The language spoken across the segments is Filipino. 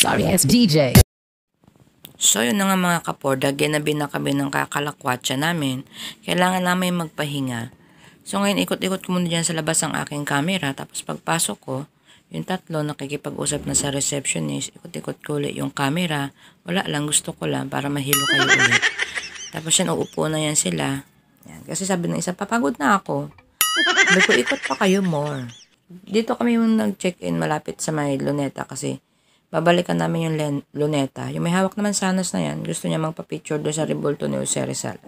Sorry ass DJ. So yun na nga mga kaporda, ginabi na kami ng kakalakwatsa namin. Kailangan namin magpahinga. So ngayon ikot-ikot ko muna dyan sa labas ang aking camera. Tapos pagpasok ko, yung tatlo nakikipag-usap na sa receptionist. Ikot-ikot ko ulit yung camera. Wala lang, gusto ko lang para mahilo kayo ulit. Tapos yan, uupo na yan sila. Yan. Kasi sabi ng isa, papagod na ako. Sabi ko, ikot pa kayo more. Dito kami yung nag-check-in malapit sa may luneta kasi babalikan namin yung luneta. Yung may hawak naman sanas na yan, gusto niya magpa-picture doon sa Rebulto ni Jose Rizal.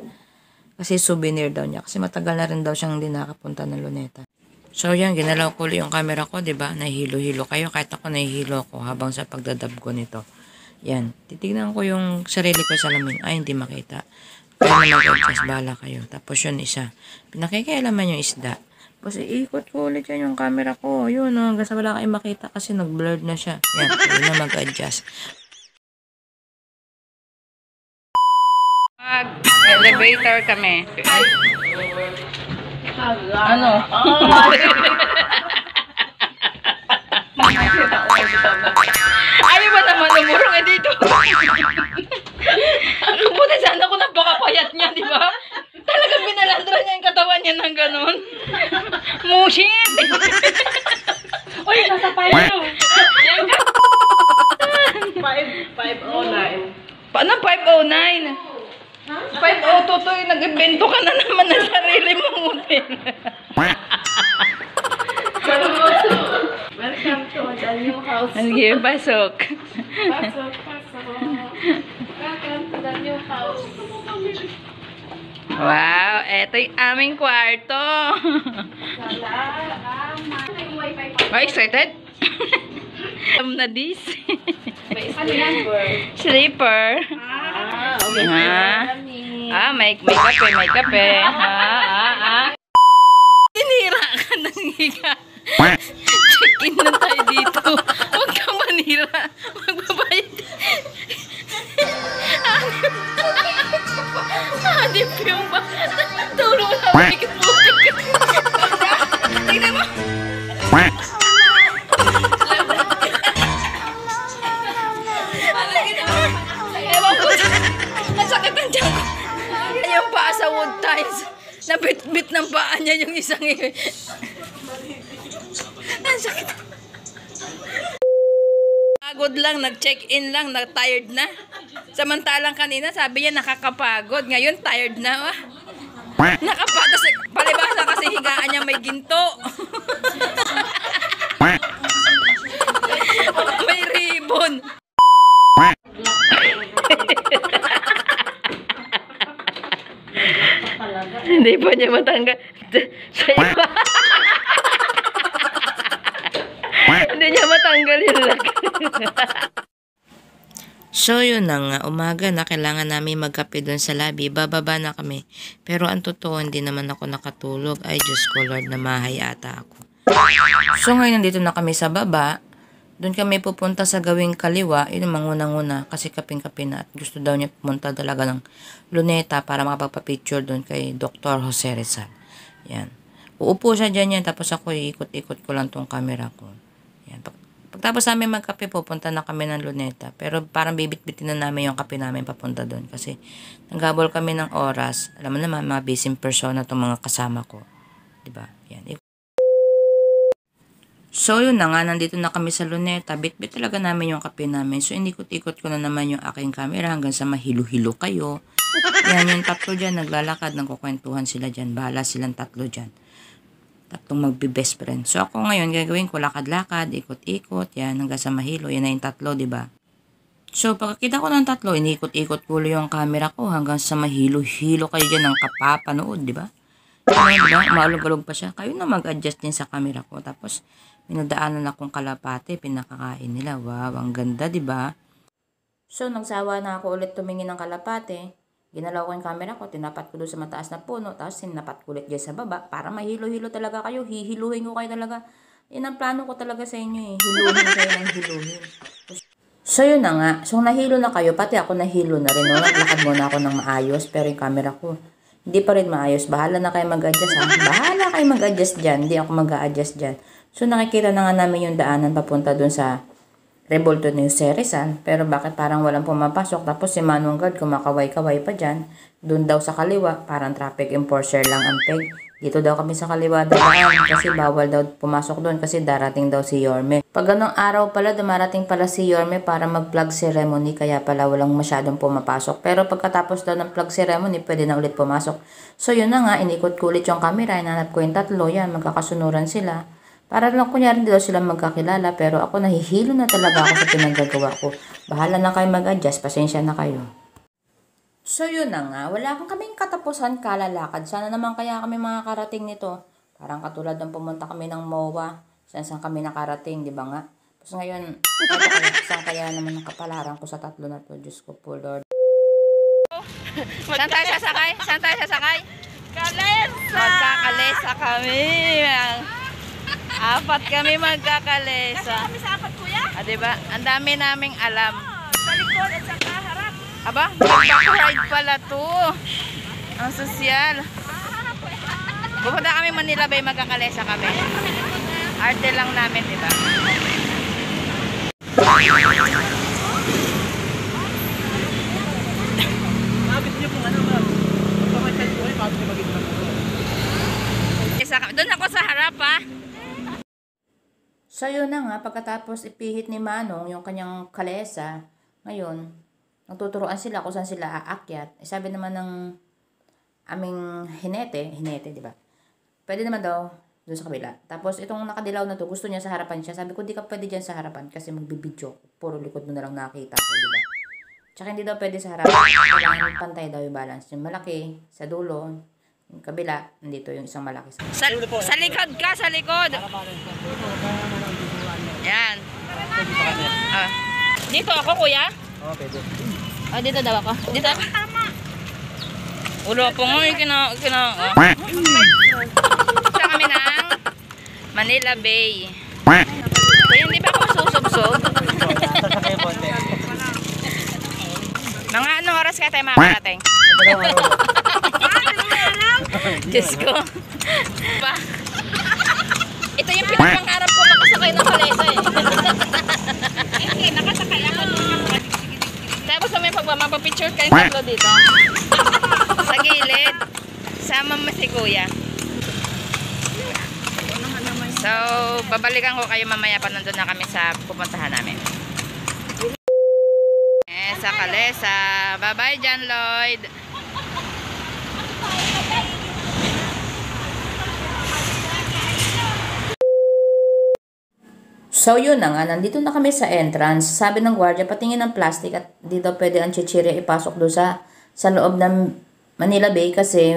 Kasi souvenir daw niya. Kasi matagal na rin daw siyang hindi nakapunta ng luneta. So yan, ginalaw ko yung camera ko, di ba? Nahihilo-hilo kayo. Kahit ako nahihilo ako habang sa pagdadab ko nito. Yan. Titignan ko yung sarili ko sa lamin. Ay, hindi makita. Na mag-adjust. Bahala kayo. Tapos yun isa. Pinakikialaman yung isda. Tapos iikot ko ulit yan yung camera ko. Yun, oh, hanggang sa wala kayo makita kasi nag-blurred na siya. Yan, yun na mag-adjust. Mag-elevator kami. Ano? Ayaw ba naman lumurong eh dito? Kabuti sana ko napakapayat niya, di ba? Talagang binalandra niya yung katawan niya ng ganun. Mushit! Uy, nasa payo. Paano 509? 502 to, eh, nag-invento ka na naman ng sarili mong hotel. Welcome to the new house. Sige, pasok. Pasok, pasok. Welcome to the new house. Wow, eto yung aming kwarto. Salamat. May wifi pa. Are excited? Alam na this. Sleeper. Ah, okay. Ah. Ah, may, may kape, may kape. Ah, ah, ah. Tinira ka ng higa. Nabit-bit ng paa niya yung isang i- Ang sakit. Pagod lang, nag-check-in lang, na-tired na. Samantalang kanina, sabi niya nakakapagod. Ngayon, tired na. Ah. Nakapagod. Palibasa kasi higaan niya may ginto. may ribbon. Hindi pa niya matanggal. Sa iba. Hindi niya matanggal yung lag. So yun na nga, umaga na kailangan namin magkape doon sa lobby. Bababa na kami. Pero ang totoo, hindi naman ako nakatulog. Ay, Diyos ko Lord, namahay ata ako. So ngayon nandito na kami sa baba. Doon kami pupunta sa gawing kaliwa. Yun ang manguna-nguna kasi kaping-kape na. At gusto daw niya pumunta talaga ng luneta para makapagpa-picture doon kay Dr. Jose Rizal. Yan. Uupo siya dyan yan. Tapos ako ikot-ikot ko lang tong camera ko. Yan. Pag, pagtapos namin magkape, pupunta na kami ng luneta. Pero parang bibit-bitin na namin yung kape namin papunta doon. Kasi naghabol kami ng oras. Alam mo naman, mga busy persona itong mga kasama ko. ba? Yan. So, yun na nga, nandito na kami sa luneta. Bit-bit talaga namin yung kape namin. So, inikot-ikot ko na naman yung aking camera hanggang sa mahilo-hilo kayo. Yan, yung tatlo dyan, naglalakad, nagkukwentuhan sila dyan. Bahala silang tatlo dyan. Tatlong magbe-best friend. So, ako ngayon, gagawin ko lakad-lakad, ikot-ikot, yan, hanggang sa mahilo. Yan na yung tatlo, ba? So, pagkakita ko ng tatlo, inikot-ikot ko yung camera ko hanggang sa mahilo-hilo kayo dyan ng kapapanood, ba? Ano, di ba? Maalog-alog pa siya. Kayo na mag-adjust din sa camera ko. Tapos, minadaanan akong kalapate, pinakakain nila. Wow, ang ganda, di ba? So, nagsawa na ako ulit tumingin ng kalapate. Ginalaw ko yung camera ko, tinapat ko doon sa mataas na puno, tapos sinapat ko ulit sa baba para mahilo-hilo talaga kayo. Hihiluhin ko kayo talaga. Yan ang plano ko talaga sa inyo eh. Hiluhin kayo ng hiluhin. So, yun na nga. So, nahilo na kayo. Pati ako nahilo na rin. No? Naglakad muna ako ng maayos. Pero yung camera ko, hindi pa rin maayos. Bahala na kayo mag-adjust. Ha? Bahala kayo mag-adjust dyan. Hindi ako mag-adjust dyan. So, nakikita na nga namin yung daanan papunta dun sa revolto yung Serisan. Pero bakit parang walang pumapasok? Tapos si Manong Guard kumakaway-kaway pa dyan. Doon daw sa kaliwa, parang traffic enforcer lang ang peg. Dito daw kami sa kaliwa dadaan kasi bawal daw pumasok doon kasi darating daw si Yorme. Pag ganong araw pala, dumarating pala si Yorme para mag-plug ceremony kaya pala walang masyadong pumapasok. Pero pagkatapos daw ng plug ceremony, pwede na ulit pumasok. So yun na nga, inikot ko ulit yung camera, inanap ko yung tatlo, yan, magkakasunuran sila. Para lang kunyari hindi daw sila magkakilala pero ako nahihilo na talaga ako sa pinagagawa ko. Bahala na kayo mag-adjust, pasensya na kayo. So yun na nga, wala kang kaming katapusan kalalakad. Sana naman kaya kami mga karating nito. Parang katulad ng pumunta kami ng MOA. Saan saan kami nakarating, di ba nga? Tapos ngayon, saan kaya naman ang kapalaran ko sa tatlo na to? Diyos ko po, Lord. Saan tayo sasakay? Saan tayo sasakay? Kalesa! Magkakalesa kami. Apat kami magkakalesa. Kami sa apat kuya? Ah, diba? Ang dami naming alam. Sa likod at sa kaharap. Aba, back-ride pala to. Ang sosyal. Pupunta kami Manila Bay, magkakalesa kami. Arte lang namin, di ba? Isa kami. Doon ako sa harap, ha? So yun na nga, pagkatapos ipihit ni Manong yung kanyang kalesa, ngayon, nagtuturoan sila kung saan sila aakyat. Eh, sabi naman ng aming hinete, hinete, di ba? Pwede naman daw doon sa kabila. Tapos itong nakadilaw na to, gusto niya sa harapan siya. Sabi ko, di ka pwede dyan sa harapan kasi magbibidyo. Puro likod mo na lang nakita ko, di ba? Tsaka hindi daw pwede sa harapan. Kailangan pantay daw yung balance. Yung malaki, sa dulo, yung kabila, nandito yung isang malaki. Sa, sa likod ka, sa likod. Yan. Ah. Dito ako, kuya? Oo, pwede. Ah, dito daw ako. Dito ako. Ulo po nga, yung kina... kina ah. Sa kami ng Manila Bay. Kuya, hindi ba ako susubsob? Mga anong oras kaya tayo makakarating? Diyos ko. Pa. Ito yung pinagpangarap makasakay ng kalesa eh. Hindi, nakasakay ako nung Tapos may pagba, mapapicture kayong tatlo dito. Sa gilid. Sama mo si kuya. So, babalikan ko kayo mamaya pa nandun na kami sa pupuntahan namin. Eh, sa Kalesa. Bye-bye John Lloyd. So yun na nga, nandito na kami sa entrance. Sabi ng gwardiya, patingin ng plastic at dito pwede ang chichirya ipasok doon sa, sa loob ng Manila Bay kasi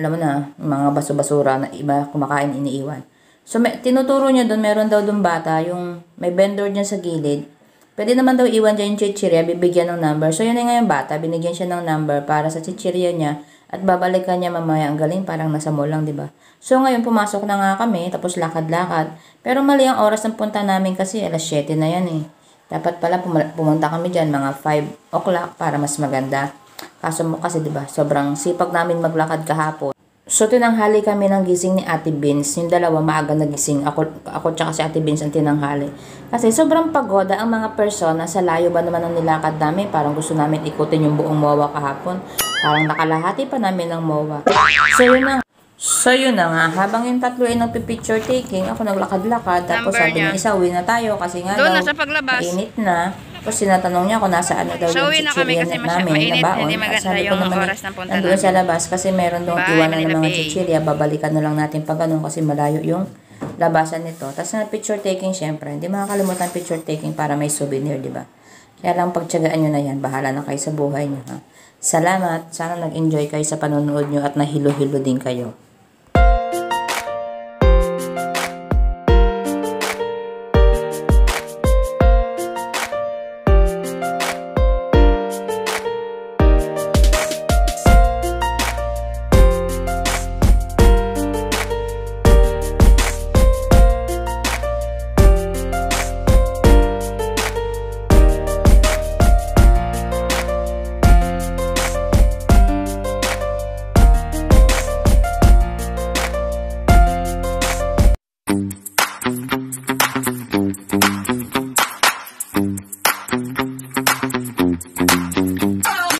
alam mo na, mga baso-basura na iba kumakain iniiwan. So may, tinuturo niya doon, meron daw doon bata, yung may vendor niya sa gilid. Pwede naman daw iwan dyan yung chichirya, bibigyan ng number. So yun na nga yung bata, binigyan siya ng number para sa chichirya niya at babalikan niya mamaya ang galing parang nasa mall lang, di ba? So ngayon pumasok na nga kami, tapos lakad-lakad. Pero mali ang oras ng punta namin kasi alas 7 na yan eh. Dapat pala pum- pumunta kami dyan mga 5 o'clock para mas maganda. Kaso mo kasi 'di ba, sobrang sipag namin maglakad kahapon. So tinanghali kami ng gising ni Ate Beans. Yung dalawa maaga nagising. Ako, ako tsaka si Ate Beans ang tinanghali. Kasi sobrang pagoda ang mga persona sa layo ba naman ang nilakad namin. Parang gusto namin ikutin yung buong MOA kahapon. Parang nakalahati pa namin ng MOA. So yun na. So yun na nga, habang yung tatlo ay nagpipicture taking, ako naglakad-lakad. Tapos Number sabi niya. isa, uwi na tayo kasi nga Doon daw, na sa paglabas. mainit na. Tapos sinatanong niya kung nasaan na daw So, yung uwi na kami chichirya kasi na namin mainit, na baon. hindi sabi ko yung naman, oras ng punta nandun sa labas kasi meron doon iwanan ng mga chichirya. Babalikan na lang natin pag ganun kasi malayo yung labasan nito. Tapos na picture taking syempre. Hindi makakalimutan picture taking para may souvenir, di ba? Kaya lang pagtsagaan nyo na yan. Bahala na kayo sa buhay nyo. Ha? Salamat. Sana nag-enjoy kayo sa panonood nyo at nahilo-hilo din kayo.